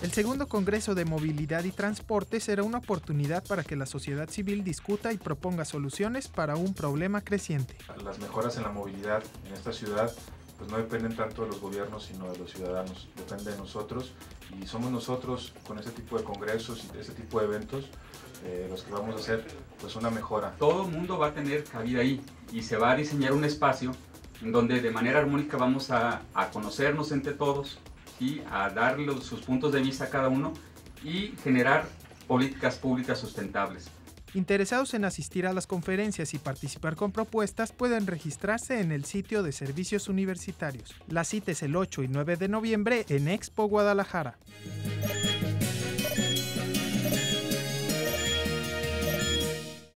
El segundo Congreso de Movilidad y Transporte será una oportunidad para que la sociedad civil discuta y proponga soluciones para un problema creciente. Las mejoras en la movilidad en esta ciudad pues no dependen tanto de los gobiernos sino de los ciudadanos, depende de nosotros y somos nosotros con este tipo de congresos y este tipo de eventos eh, los que vamos a hacer pues una mejora. Todo el mundo va a tener cabida ahí y se va a diseñar un espacio en donde de manera armónica vamos a, a conocernos entre todos, y a dar sus puntos de vista a cada uno y generar políticas públicas sustentables. Interesados en asistir a las conferencias y participar con propuestas pueden registrarse en el sitio de servicios universitarios. La cita es el 8 y 9 de noviembre en Expo Guadalajara.